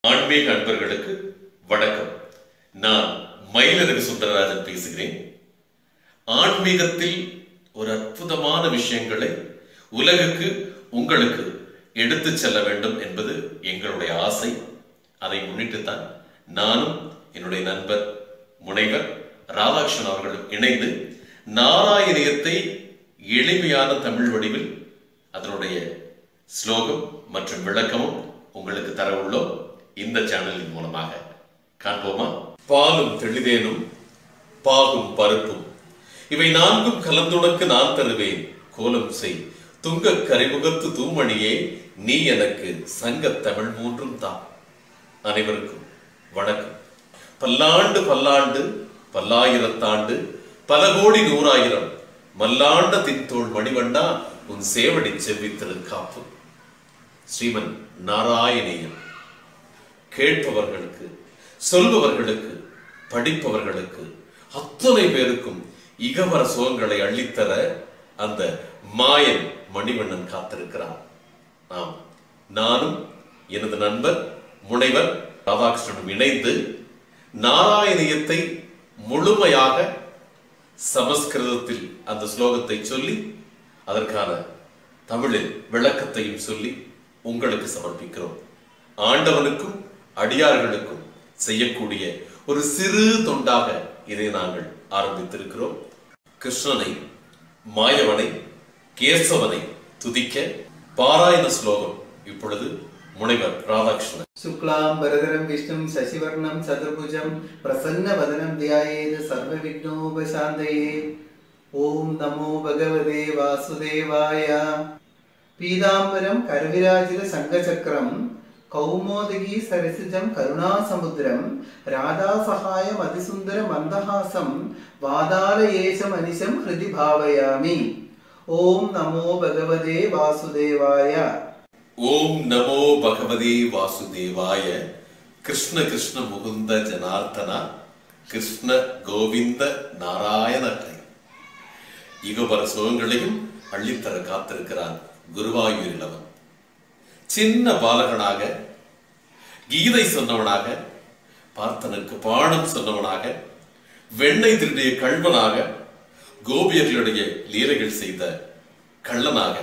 ஆன்மீக அன்பர்களுக்கு வணக்கம். நான் மயிலரவி சுந்தரராஜன் பேசுகிறேன். ஆன்மீகத்தில் ஒரு அற்புதமான விஷயங்களை உலகுக்கு உங்களுக்கு எடுத்துச் செல்ல வேண்டும் என்பது எங்களுடைய ஆசை. அதை முன்னிட்டு தான் நானும் என்னுடைய நண்பர் முனைவர் ராதாகிருஷ்ணன் அவர்களும் இணைந்து நாராயணியத்தை எளிமையான தமிழ் வடிவில் அதனுடைய ஸ்லோகம் மற்றும் விளக்கமும் உங்களுக்கு தர உள்ளோம். இந்த சேனலின் மூலமாக காண்போமா? பாலும் தெளிதேனும் பாகும் பருப்பும். இவை நான்கும் கலந்துனக்கு நான் தருவேன். கோலம் செய். துங்க கரைமுகத்து தூமணியே நீ எனக்கு சங்க தமிழ் மூன்றும் தான் அனைவருக்கும் வணக்கம். பல்லாண்டு பல்லாண்டு பல்லாயிரத்தாண்டு பல கோடி நூறாயிரம் மல்லாண்ட தின்தோள் மணிவண்டா உன் சேவடி செவ்வி காப்பு. ஸ்ரீமன் நாராயணேயன். கேட்பவர்களுக்கு சொல்பவர்களுக்கு படிப்பவர்களுக்கு அத்தனை பேருக்கும் இகவர சுகங்களை அள்ளித்தர அந்த மாயன் மணிவண்ணன் காத்திருக்கிறான். ஆம் நானும் எனது நண்பர் முனைவர் ராதாகிருஷ்ணனும் இணைந்து நாராயணியத்தை முழுமையாக சமஸ்கிருதத்தில் அந்த ஸ்லோகத்தை சொல்லி அதற்கான தமிழில் விளக்கத்தையும் சொல்லி உங்களுக்கு சமர்ப்பிக்கிறோம். ஆண்டவனுக்கும் அடியார்களுக்கும் செய்யக்கூடிய ஒரு சிறு தொண்டாக இதை நாங்கள் ஆரம்பித்திருக்கிறோம். கிருஷ்ணனை மாயவனை கேசவனை துதிக்க பாராயண ஸ்லோகம் இப்பொழுது முனைவர் ராதாகிருஷ்ணன். சுக்லாம் பரதரம் விஷ்ணு சசிவர்ணம் சதுர்புஜம் பிரசன்ன வதனம் தியாயேது சர்வ விக்னோபசாந்தையே ஓம் நமோ பகவதே வாசுதேவாயா. பீதாம்பரம் கருவிராஜித சங்கச்சக்கரம் கௌமோதகி சரிசிஜம் கருணாசமுத்திரம் ராதாசகாயம் அதிசுந்தர மந்தஹாசம் வாதால ஏசம் அனிசம் ஹிருதி பாவயாமி ஓம் நமோ பகவதே வாசுதேவாய ஓம் நமோ பகவதே வாசுதேவாய கிருஷ்ண கிருஷ்ண முகுந்த ஜனார்த்தனா கிருஷ்ண கோவிந்த நாராயண இகபர சுகங்களையும் அள்ளித்தர காத்திருக்கிறான் குருவாயூர் இளவன் சின்ன பாலகனாக கீதை சொன்னவனாக பார்த்தனுக்கு பாடம் சொன்னவனாக வெண்ணெய் திருடிய கள்வனாக கோபியர்களுடைய லீலைகள் செய்த கள்ளனாக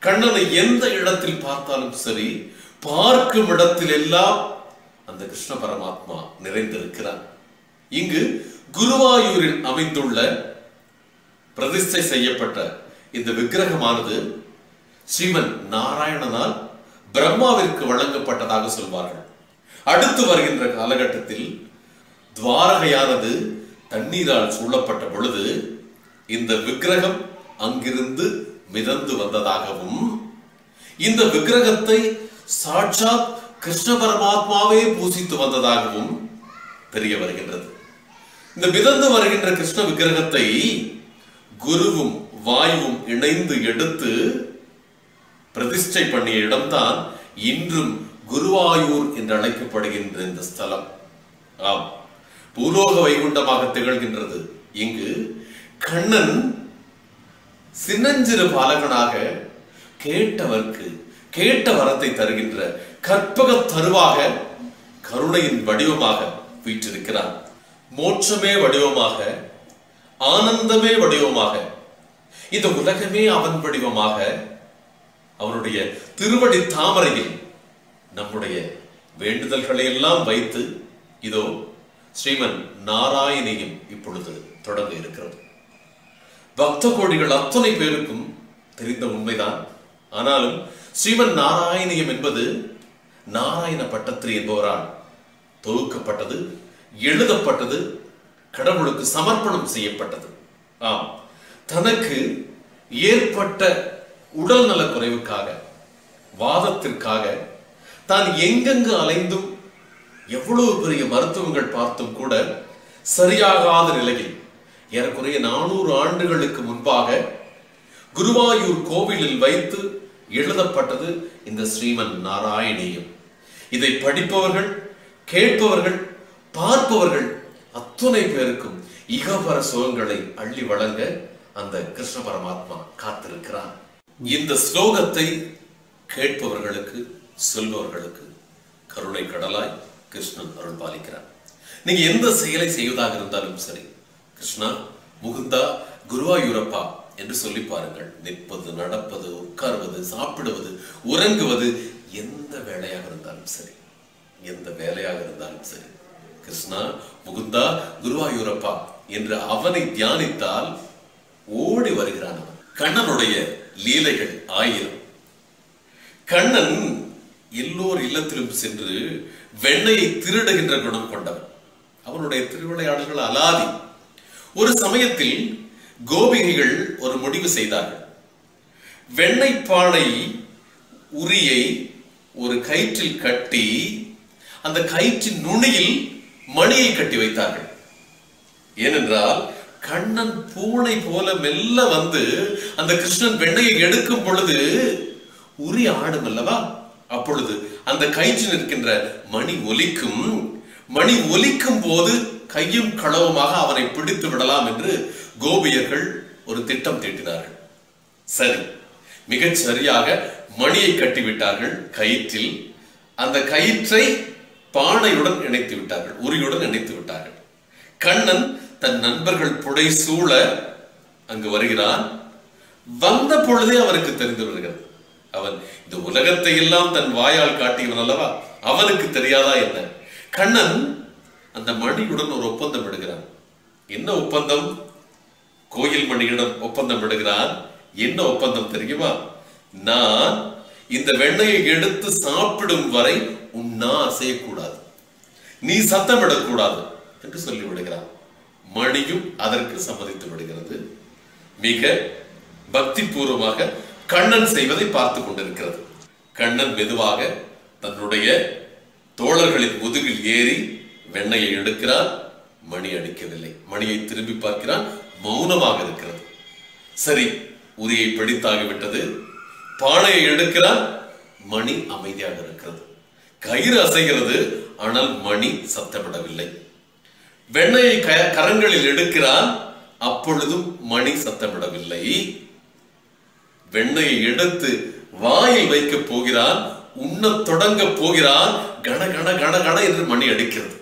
கண்ணனை எந்த இடத்தில் பார்த்தாலும் சரி பார்க்கும் இடத்தில் எல்லாம் அந்த கிருஷ்ண பரமாத்மா நிறைந்திருக்கிறான். இங்கு குருவாயூரில் அமைந்துள்ள பிரதிஷ்டை செய்யப்பட்ட இந்த விக்கிரகமானது ஸ்ரீமன் நாராயணனால் பிரம்மாவிற்கு வழங்கப்பட்டதாக சொல்வார்கள். அடுத்து வருகின்ற காலகட்டத்தில் துவாரகையானது தண்ணீரால் சூழப்பட்ட பொழுது இந்த விக்கிரகம் அங்கிருந்து மிதந்து வந்ததாகவும் இந்த விக்கிரகத்தை சாட்சாத் கிருஷ்ண பரமாத்மாவே பூசித்து வந்ததாகவும் தெரிய வருகின்றது. இந்த மிதந்து வருகின்ற கிருஷ்ண விக்கிரகத்தை குருவும் வாயுவும் இணைந்து எடுத்து பிரதிஷ்டை பண்ணிய இடம்தான் இன்றும் குருவாயூர் என்று அழைக்கப்படுகின்ற இந்த ஸ்தலம். ஆம். பூலோக வைகுண்டமாக திகழ்கின்றது. இங்கு கண்ணன் சின்னஞ்சிறு பாலகனாக கேட்டவர்க்கு கேட்ட வரத்தை தருகின்ற கற்பக தருவாக கருணையின் வடிவமாக வீற்றிருக்கிறான். மோட்சமே வடிவமாக ஆனந்தமே வடிவமாக இந்த உலகமே அவன் வடிவமாக அவனுடைய திருவடி தாமரையில் நம்முடைய வேண்டுதல்களை எல்லாம் வைத்து இதோ ஸ்ரீமன் நாராயணியும் இப்பொழுது தொடங்க இருக்கிறது. பக்த கோடிகள் அத்தனை பேருக்கும் தெரிந்த உண்மைதான். ஆனாலும் ஸ்ரீமன் நாராயணியம் என்பது நாராயண பட்டத்திரி என்பவரால் தொகுக்கப்பட்டது எழுதப்பட்டது கடவுளுக்கு சமர்ப்பணம் செய்யப்பட்டது. ஆம். தனக்கு ஏற்பட்ட உடல் நலக் குறைவுக்காக வாதத்திற்காக தான் எங்கெங்கு அலைந்தும் எவ்வளவு பெரிய மருத்துவங்கள் பார்த்தும் கூட சரியாகாத நிலையில் ஏறக்குறைய நானூறு ஆண்டுகளுக்கு முன்பாக குருவாயூர் கோவிலில் வைத்து எழுதப்பட்டது இந்த ஸ்ரீமன் நாராயணியம். இதை படிப்பவர்கள் கேட்பவர்கள் பார்ப்பவர்கள் அத்துணை பேருக்கும் இகபர சுகங்களை அள்ளி வழங்க அந்த கிருஷ்ண பரமாத்மா காத்திருக்கிறார். இந்த ஸ்லோகத்தை கேட்பவர்களுக்கு சொல்பவர்களுக்கு கருணை கடலாய் கிருஷ்ணன் அருள் பாலிக்கிறார். நீங்க எந்த செயலை செய்வதாக இருந்தாலும் சரி கிருஷ்ணா முகுந்தா குருவாயூரப்பா என்று சொல்லி பாருங்கள். நிற்பது நடப்பது உட்கார்வது சாப்பிடுவது உறங்குவது எந்த வேலையாக இருந்தாலும் சரி எந்த வேலையாக இருந்தாலும் சரி கிருஷ்ணா முகுந்தா குருவாயூரப்பா என்று அவனை தியானித்தால் ஓடி வருகிறான் கண்ணனுடைய லீலைகள் ஆயிரம். கண்ணன் எல்லோர் இல்லத்திலும் சென்று வெண்ணையை திருடுகின்ற குணம் கொண்டவன். அவனுடைய திருவிளையாடல்கள் அலாதி. ஒரு சமயத்தில் கோபிகைகள் ஒரு முடிவு செய்தார்கள். வெண்ணை பானை உரியை ஒரு கயிற்றில் கட்டி அந்த கயிற்றின் நுனியில் மணியை கட்டி வைத்தார்கள். ஏனென்றால் கண்ணன் பூனை போல மெல்ல வந்து அந்த கிருஷ்ணன் வெண்ணையை எடுக்கும் பொழுது உரி ஆடும் அல்லவா? அப்பொழுது அந்த கயிற்றில் இருக்கின்ற மணி ஒலிக்கும் மணி ஒலிக்கும் போது கையும் களவுமாக அவனை பிடித்து விடலாம் என்று கோபியர்கள் ஒரு திட்டம் தீட்டினார்கள். சரி மிகச் சரியாக மணியை கட்டிவிட்டார்கள் கயிற்றில். அந்த கயிற்றை பானையுடன் இணைத்து விட்டார்கள் உரியுடன் இணைத்து விட்டார்கள். கண்ணன் தன் நண்பர்கள் புடை சூழ அங்கு வருகிறான். வந்த பொழுதே அவனுக்கு தெரிந்து விடுகிறது. அவன் இந்த உலகத்தை எல்லாம் தன் வாயால் காட்டியவன் அல்லவா? அவனுக்கு தெரியாதா என்ன? கண்ணன் அந்த மணியுடன் ஒரு ஒப்பந்தம் விடுகிறான் என்ன ஒப்பந்தம்? கோயில் மணியிடம் ஒப்பந்தம் விடுகிறான் என்ன ஒப்பந்தம் தெரியுமா? நான் இந்த வெண்ணையை எடுத்து சாப்பிடும் வரை உன்னா அசையக்கூடாது. நீ சத்தமிடக்கூடாது என்று சொல்லி விடுகிறான் மணியும் அதற்கு சம்மதித்து விடுகிறது. மிக பக்தி பூர்வமாக கண்ணன் செய்வதை பார்த்து கொண்டிருக்கிறது. கண்ணன் மெதுவாக தன்னுடைய தோழர்களின் முதுகில் ஏறி வெண்ணையை எடுக்கிறான். மணி அடிக்கவில்லை. மணியை திரும்பி பார்க்கிறான். மௌனமாக இருக்கிறது. சரி உரியை பிடித்தாகிவிட்டது பானையை எடுக்கிறான். மணி அமைதியாக இருக்கிறது. கயிறு அசைகிறது. ஆனால் மணி சத்தமிடவில்லை. வெண்ணையை க- கரங்களில் எடுக்கிறான். அப்பொழுதும் மணி சத்தமிடவில்லை. வெண்ணையை எடுத்து வாயில் வைக்க போகிறான். உண்ணத் தொடங்க போகிறான். கன கண கன கண என்று மணி அடிக்கிறது.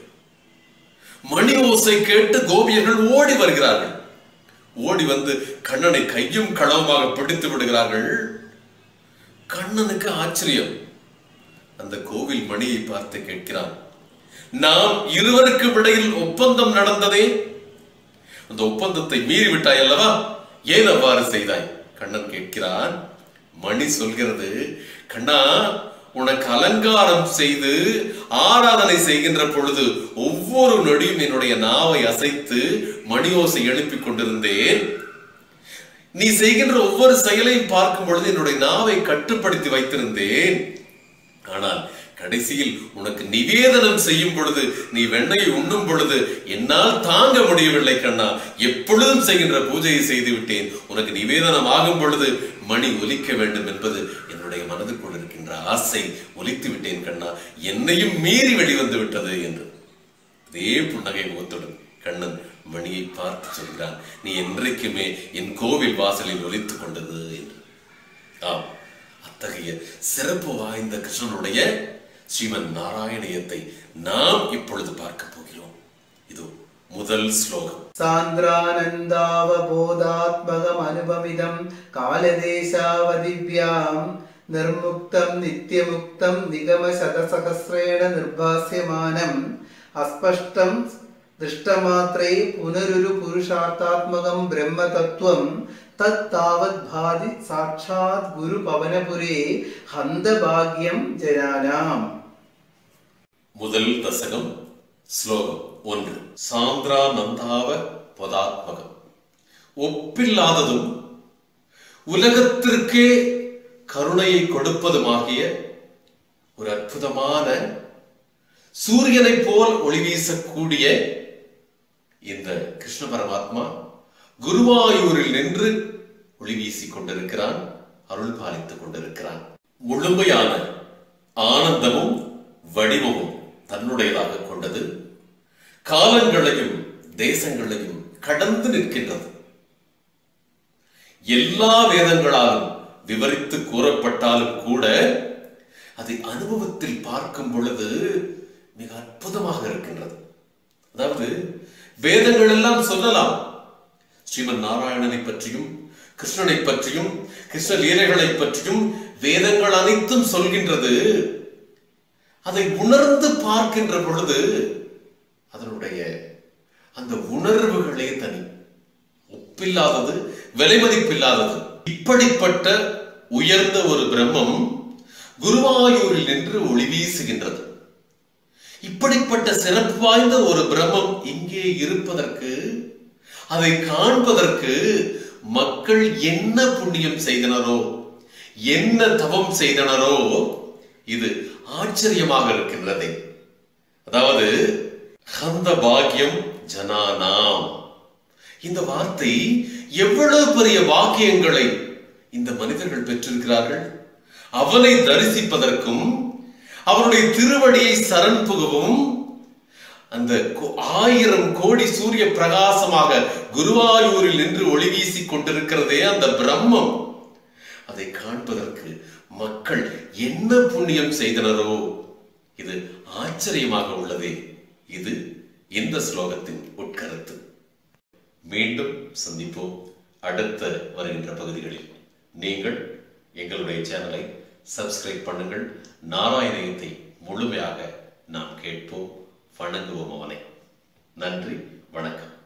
மணி ஓசை கேட்டு கோபியர்கள் ஓடி வருகிறார்கள். ஓடி வந்து கண்ணனை கையும் களவுமாக பிடித்து விடுகிறார்கள். கண்ணனுக்கு ஆச்சரியம். அந்த கோவில் மணியை பார்த்து கேட்கிறான். நாம் இருவருக்கும் இடையில் ஒப்பந்தம் நடந்ததே? அந்த ஒப்பந்தத்தை மீறிவிட்டாய் அல்லவா? ஏன் அவ்வாறு செய்தாய்? கண்ணன் கேட்கிறான் மணி சொல்கிறது கண்ணா உனக்கு அலங்காரம் செய்து ஆராதனை செய்கின்ற பொழுது ஒவ்வொரு நொடியும் என்னுடைய நாவை அசைத்து மணி ஓசை எழுப்பிக் கொண்டிருந்தேன். நீ செய்கின்ற ஒவ்வொரு செயலையும் பார்க்கும் பொழுது என்னுடைய நாவை கட்டுப்படுத்தி வைத்திருந்தேன். ஆனால் கடைசியில் உனக்கு நிவேதனம் செய்யும் பொழுது நீ வெண்ணையை உண்ணும் பொழுது என்னால் தாங்க முடியவில்லை கண்ணா. எப்பொழுதும் செய்கின்ற பூஜையை செய்து விட்டேன். உனக்கு நிவேதனம் ஆகும் பொழுது மணி ஒலிக்க வேண்டும் என்பது என்னுடைய மனதுக்குள் இருக்கின்ற ஆசை. ஒலித்து விட்டேன் கண்ணா. என்னையும் மீறி வெளிவந்து விட்டது என்று. அதே புன்னகை முகத்துடன் கண்ணன் மணியை பார்த்து சொல்கிறான். நீ என்றைக்குமே என் கோவில் வாசலில் ஒலித்துக் கொண்டது என்று. ஆம். அத்தகைய சிறப்பு வாய்ந்த கிருஷ்ணனுடைய ஸ்ரீமன் നാരായണീയത്തെ നാം ഇപ്പോഴത് പാർക്ക போகிறோம் ഇത് മുതൽ ശ്ലോകം. സാന്ദ്രാനന്ദാവബോധാത്മകം அனுபவிதம் காலதேசாவதிவ்யாம் നിർമുക്തം നിത്യമുക്തം നിഗമ ശതസഹസ്രേണ നിർഭാസ്യമാനം. അസ്പഷ്ടം ദൃഷ്ടമാത്രേ പുനരൊരു പുരുഷാർത്ഥാത്മകം ബ്രഹ്മതത്വം. തത്താവത് ഭാതി സാക്ഷാത് ഗുരുപവനപുരേ ഹന്തഭാഗ്യം ജനാനാം. முதல் தசகம் ஸ்லோகம் ஒன்று. சாந்திரா நந்தாவ பதாத்மகம். ஒப்பில்லாததும் உலகத்திற்கே கருணையை கொடுப்பதுமாகிய ஒரு அற்புதமான சூரியனைப் போல் ஒளி வீசக்கூடிய இந்த கிருஷ்ண பரமாத்மா குருவாயூரில் நின்று ஒளி வீசிக் கொண்டிருக்கிறான் அருள் பாலித்துக் கொண்டிருக்கிறான். முழுமையான ஆனந்தமும் வடிவமும் தன்னுடையதாக கொண்டது. காலங்களையும் தேசங்களையும் கடந்து நிற்கின்றது. எல்லா வேதங்களாலும் விவரித்து கூறப்பட்டாலும் கூட அதை அனுபவத்தில் பார்க்கும் பொழுது மிக அற்புதமாக இருக்கின்றது. அதாவது வேதங்கள் எல்லாம் சொல்லலாம். ஸ்ரீமன் நாராயணனை பற்றியும் கிருஷ்ணனை பற்றியும் கிருஷ்ண லீலைகளை பற்றியும் வேதங்கள் அனைத்தும் சொல்கின்றது. அதை உணர்ந்து பார்க்கின்ற பொழுது அதனுடைய அந்த உணர்வுகளே தனி. ஒப்பில்லாதது விலை மதிப்பில்லாதது இப்படிப்பட்ட உயர்ந்த ஒரு பிரம்மம் குருவாயூரில் நின்று ஒளி வீசுகின்றது. இப்படிப்பட்ட சிறப்பு வாய்ந்த ஒரு பிரம்மம் இங்கே இருப்பதற்கு அதை காண்பதற்கு மக்கள் என்ன புண்ணியம் செய்தனரோ என்ன தவம் செய்தனரோ இது ஆச்சரியமாக இருக்கின்றது. அதாவது கந்த பாக்கியம் ஜனானாம். இந்த வார்த்தை எவ்வளவு பெரிய வாக்கியங்களை இந்த மனிதர்கள் பெற்றிருக்கிறார்கள். அவனை தரிசிப்பதற்கும் அவருடைய திருவடியை சரண் புகவும் அந்த கோ- ஆயிரம் கோடி சூரிய பிரகாசமாக குருவாயூரில் நின்று ஒளி வீசிக் கொண்டிருக்கிறதே அந்த பிரம்மம். அதை காண்பதற்கு மக்கள் என்ன புண்ணியம் செய்தனரோ? இது ஆச்சரியமாக உள்ளதே. இது இந்த ஸ்லோகத்தின் உட்கருத்து. மீண்டும் சந்திப்போம் அடுத்த வருகின்ற பகுதிகளில். நீங்கள் எங்களுடைய சேனலை சப்ஸ்கிரைப் பண்ணுங்கள். நாராயணயத்தை முழுமையாக நாம் கேட்போம். வணங்குவோம் அவனை. நன்றி வணக்கம்.